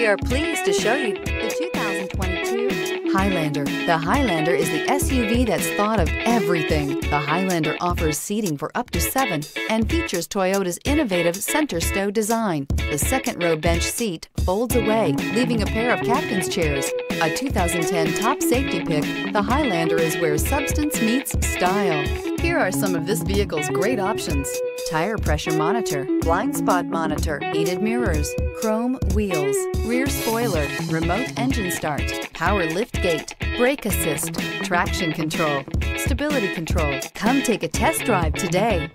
We are pleased to show you the 2022 Highlander. The Highlander is the SUV that's thought of everything. The Highlander offers seating for up to seven and features Toyota's innovative center stow design. The second row bench seat folds away, leaving a pair of captain's chairs. A 2010 top safety pick, the Highlander is where substance meets style. Here are some of this vehicle's great options. Tire pressure monitor, blind spot monitor, heated mirrors, chrome wheels, rear spoiler, remote engine start, power lift gate, brake assist, traction control, stability control. Come take a test drive today.